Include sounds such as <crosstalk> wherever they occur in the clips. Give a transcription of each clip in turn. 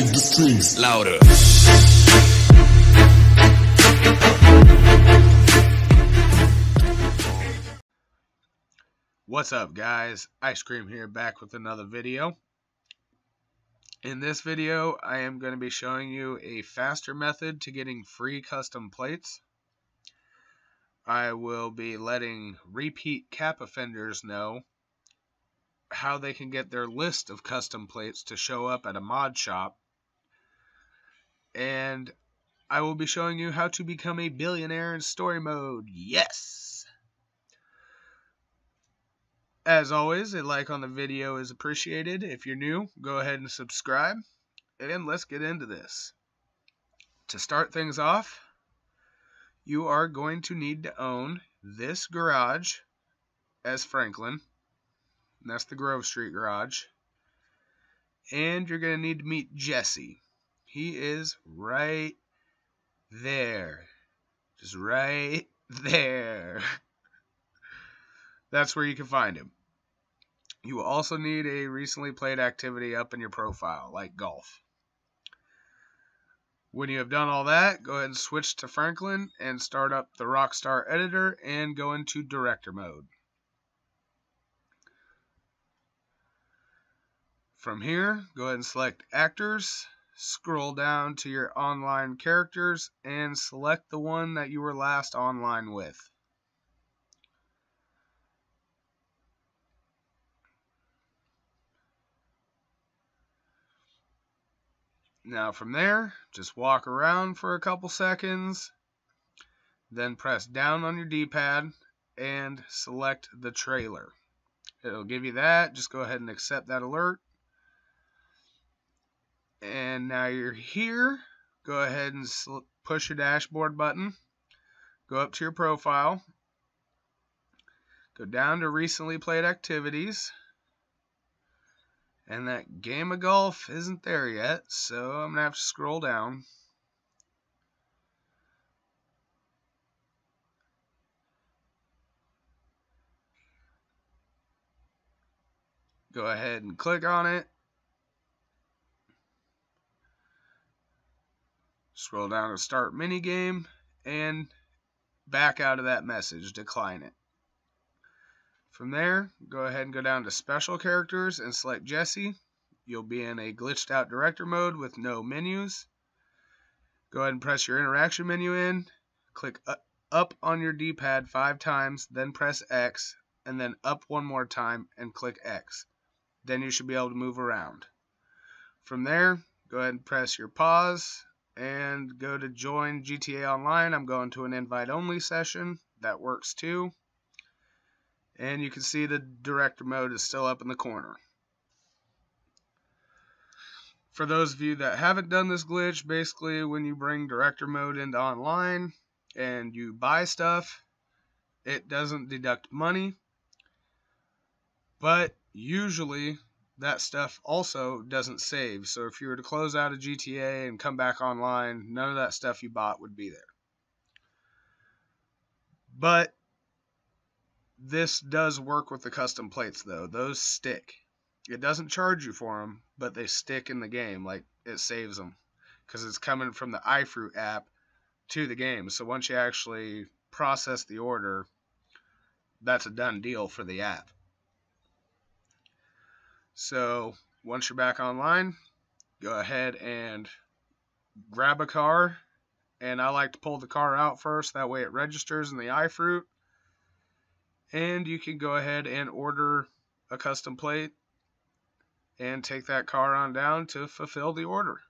make the strings louder. What's up guys? Ice Cream here back with another video. In this video I am going to be showing you a faster method to getting free custom plates. I will be letting repeat cap offenders know how they can get their list of custom plates to show up at a mod shop. And I will be showing you how to become a billionaire in story mode. Yes! As always, a like on the video is appreciated. If you're new, go ahead and subscribe. And let's get into this. To start things off, you are going to need to own this garage as Franklin. That's the Grove Street garage. And you're going to need to meet Jesse. He is right there. Just right <laughs> there. That's where you can find him. You will also need a recently played activity up in your profile, like golf. When you have done all that, go ahead and switch to Franklin and start up the Rockstar editor and go into director mode. From here, go ahead and select actors, scroll down to your online characters, and select the one that you were last online with. Now from there, just walk around for a couple seconds, then press down on your D-pad and select the trailer. It'll give you that. Just go ahead and accept that alert. And now you're here. Go ahead and push your dashboard button. Go up to your profile. Go down to recently played activities. And that game of golf isn't there yet, so I'm going to have to scroll down. Go ahead and click on it. Scroll down to start mini game and back out of that message, decline it. From there, go ahead and go down to Special Characters and select Jesse. You'll be in a glitched out director mode with no menus. Go ahead and press your interaction menu in. Click up on your D-pad five times, then press X, and then up one more time and click X. Then you should be able to move around. From there, go ahead and press your pause and go to join GTA Online. I'm going to an invite only session. That works too and you can see the director mode is still up in the corner. For those of you that haven't done this glitch, basically when you bring director mode into online and you buy stuff, it doesn't deduct money, but usually that stuff also doesn't save. So if you were to close out a GTA and come back online, none of that stuff you bought would be there. But this does work with the custom plates though. Those stick. It doesn't charge you for them, but they stick in the game. Like it saves them because it's coming from the iFruit app to the game. So once you actually process the order, that's a done deal for the app. So once you're back online, go ahead and grab a car. And I like to pull the car out first. That way it registers in the iFruit and you can go ahead and order a custom plate and take that car on down to fulfill the order.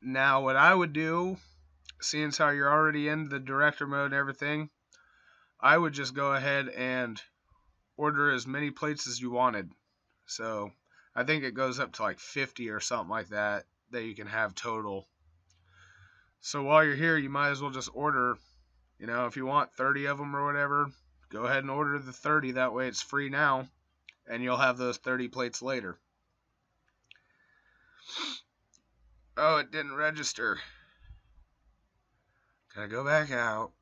Now, what I would do, seeing as how you're already in the director mode and everything, I would just go ahead and order as many plates as you wanted. So, I think it goes up to like 50 or something like that that you can have total. So while you're here, you might as well just order, you know, if you want 30 of them or whatever, go ahead and order the 30. That way it's free now, and you'll have those 30 plates later. Oh, it didn't register. Gotta go back out.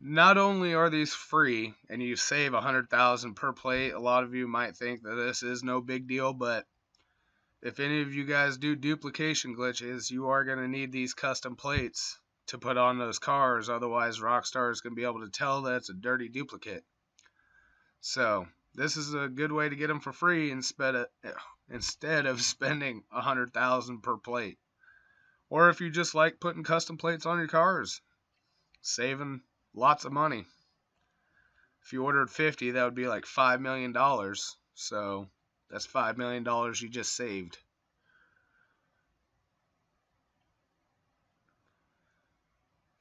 Not only are these free and you save 100,000 per plate, a lot of you might think that this is no big deal, but if any of you guys do duplication glitches, you are going to need these custom plates to put on those cars. Otherwise, Rockstar is going to be able to tell that it's a dirty duplicate. So, this is a good way to get them for free instead of, eh, instead of spending a hundred thousand per plate. Or if you just like putting custom plates on your cars, saving lots of money. If you ordered 50, that would be like $5 million. So that's $5 million you just saved.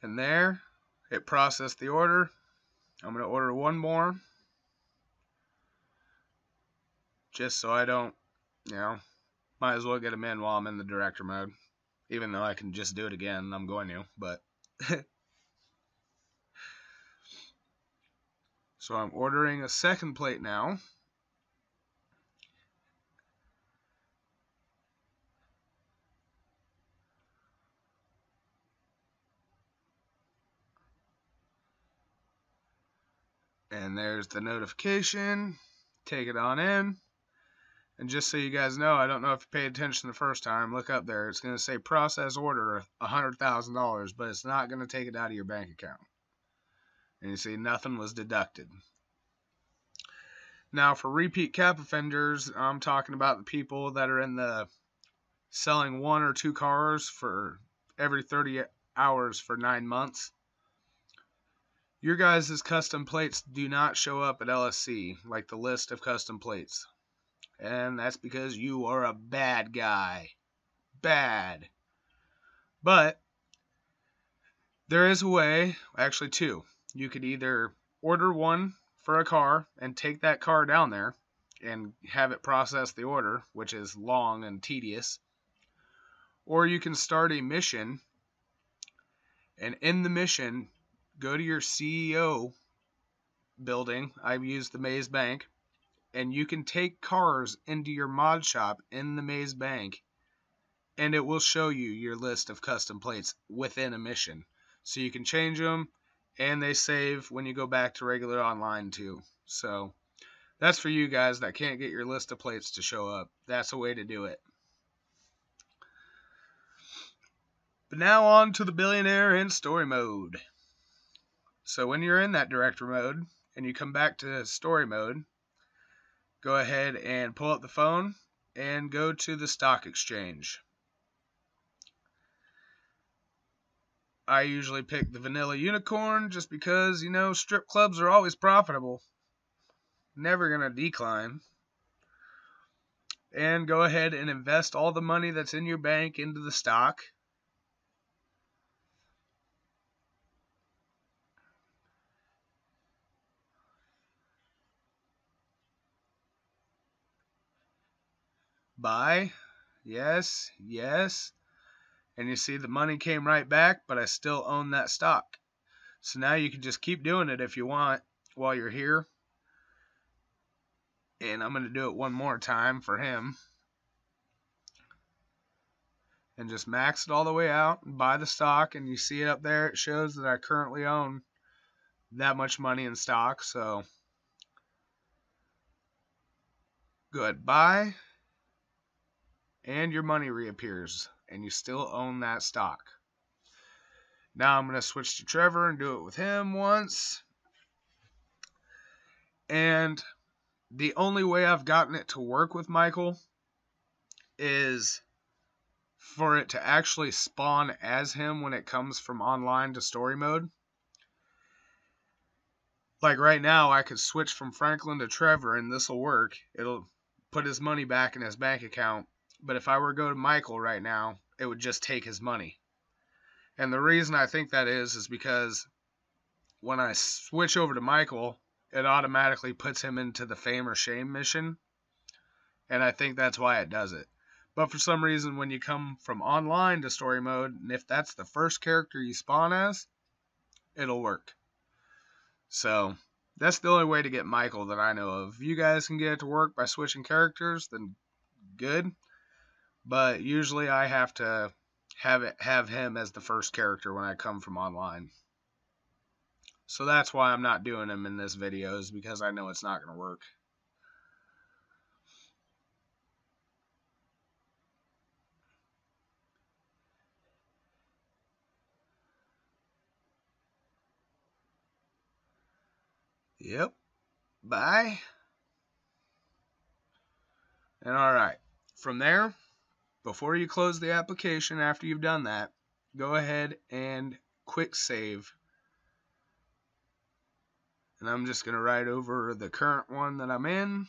And there, it processed the order. I'm going to order one more. Just so I don't, you know, might as well get them in while I'm in the director mode. Even though I can just do it again, I'm going to, but <laughs> So I'm ordering a second plate now. And there's the notification. Take it on in. And just so you guys know, I don't know if you paid attention the first time, look up there. It's going to say process order $100,000, but it's not going to take it out of your bank account. And you see nothing was deducted. Now for repeat cap offenders, I'm talking about the people that are in the selling one or two cars for every 30 hours for nine months. Your guys' custom plates do not show up at LSC like the list of custom plates. And that's because you are a bad guy. Bad. But there is a way, actually two, you could either order one for a car and take that car down there and have it process the order, which is long and tedious. Or you can start a mission and in the mission, go to your CEO building. I've used the Maze Bank. And you can take cars into your mod shop in the Maze Bank and it will show you your list of custom plates within a mission. So you can change them and they save when you go back to regular online too. So that's for you guys that can't get your list of plates to show up. That's a way to do it. But now on to the billionaire in story mode. So when you're in that director mode and you come back to story mode, go ahead and pull up the phone and go to the stock exchange. I usually pick the vanilla unicorn just because, you know, strip clubs are always profitable. Never going to decline. And go ahead and invest all the money that's in your bank into the stock. Buy. Yes, yes and you see the money came right back, but I still own that stock. So now you can just keep doing it if you want while you're here. And I'm going to do it one more time for him. And just max it all the way out and buy the stock. And you see it up there. It shows that I currently own that much money in stock. So good. And your money reappears and you still own that stock. Now I'm going to switch to Trevor and do it with him once. And the only way I've gotten it to work with Michael is for it to actually spawn as him when it comes from online to story mode. Like right now, I could switch from Franklin to Trevor and this will work. It'll put his money back in his bank account but if I were to go to Michael right now, it would just take his money. And the reason I think that is, is because when I switch over to Michael, it automatically puts him into the fame or shame mission. And I think that's why it does it. But for some reason, when you come from online to story mode, and if that's the first character you spawn as, it'll work. So that's the only way to get Michael that I know of. If you guys can get it to work by switching characters, then good but usually I have to have it have him as the first character when I come from online. So that's why I'm not doing him in this video is because I know it's not going to work. Yep. Bye. And alright, from there, before you close the application after you've done that, go ahead and quick save. And I'm just going to write over the current one that I'm in.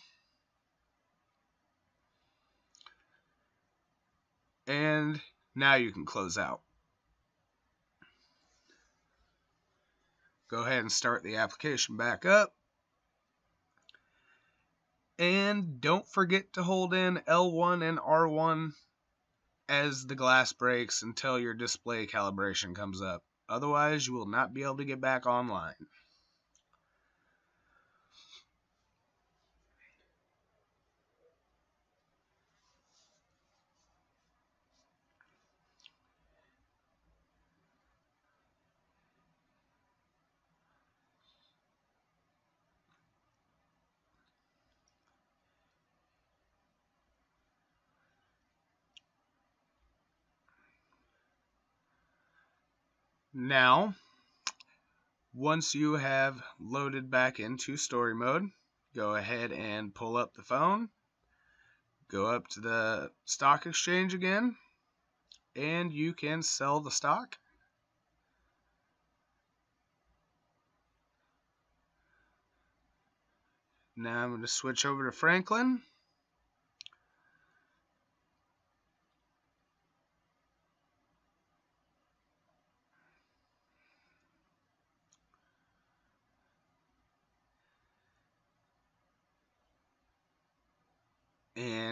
And now you can close out. Go ahead and start the application back up. And don't forget to hold in L1 and R1 as the glass breaks until your display calibration comes up. Otherwise, you will not be able to get back online. Now, once you have loaded back into story mode, go ahead and pull up the phone, go up to the stock exchange again, and you can sell the stock. Now I'm going to switch over to Franklin.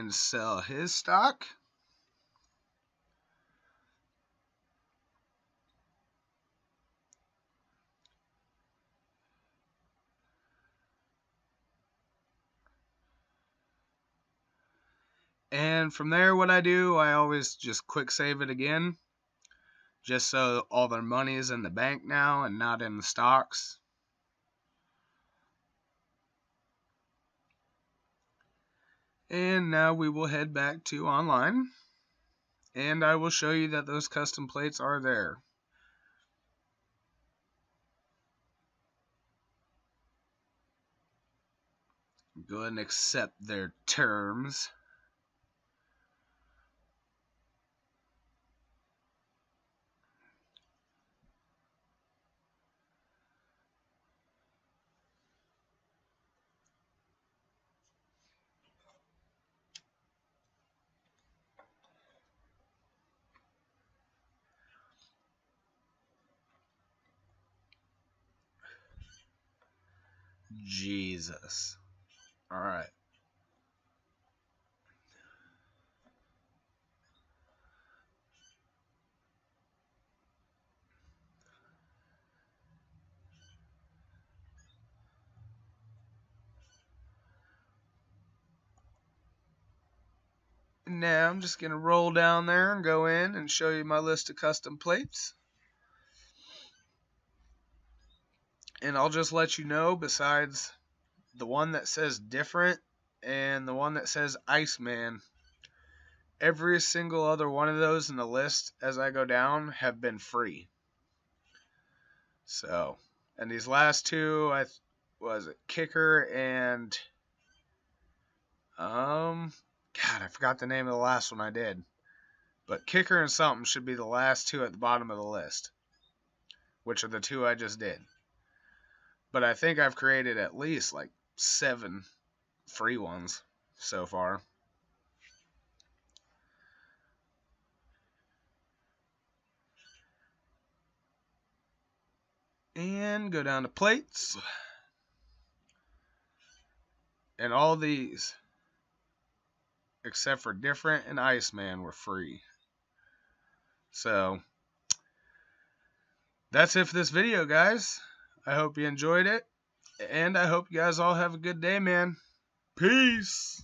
And sell his stock. And from there, what I do, I always just quick save it again. Just so all their money is in the bank now and not in the stocks. And now we will head back to online. And I will show you that those custom plates are there. Go ahead and accept their terms. Jesus. All right. Now I'm just going to roll down there and go in and show you my list of custom plates. And I'll just let you know besides the one that says different and the one that says Iceman, every single other one of those in the list as I go down have been free. So, and these last two, I was it Kicker and um, God, I forgot the name of the last one I did, but Kicker and something should be the last two at the bottom of the list, which are the two I just did. But I think I've created at least like seven free ones so far. And go down to plates. And all these, except for Different and Iceman, were free. So, that's it for this video, guys. I hope you enjoyed it. And I hope you guys all have a good day, man. Peace.